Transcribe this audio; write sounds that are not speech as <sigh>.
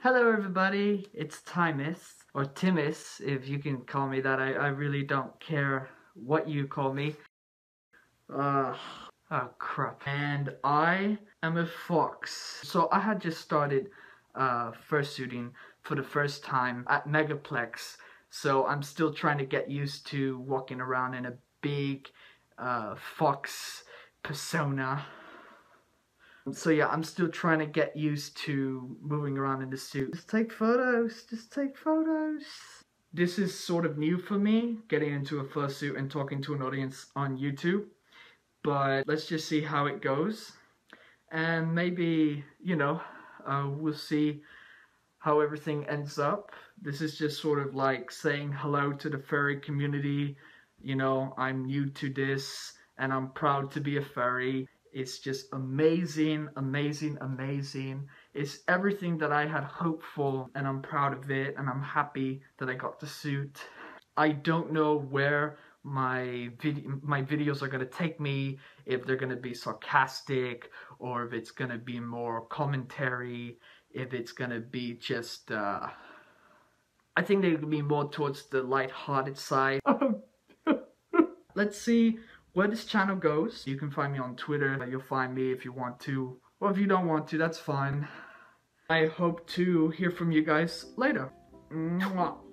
Hello everybody, it's Timus, or Timus if you can call me that, I, I really don't care what you call me. Uh, oh crap. And I am a fox. So I had just started uh, fursuiting for the first time at Megaplex, so I'm still trying to get used to walking around in a big uh, fox persona. So yeah, I'm still trying to get used to moving around in the suit. Just take photos, just take photos. This is sort of new for me, getting into a fursuit and talking to an audience on YouTube. But let's just see how it goes. And maybe, you know, uh, we'll see how everything ends up. This is just sort of like saying hello to the furry community. You know, I'm new to this and I'm proud to be a furry. It's just amazing, amazing, amazing. It's everything that I had hoped for and I'm proud of it and I'm happy that I got the suit. I don't know where my vid my videos are going to take me, if they're going to be sarcastic or if it's going to be more commentary, if it's going to be just uh I think they're going to be more towards the light-hearted side. <laughs> Let's see where this channel goes. You can find me on Twitter. You'll find me if you want to. Or if you don't want to, that's fine. I hope to hear from you guys later. Mwah.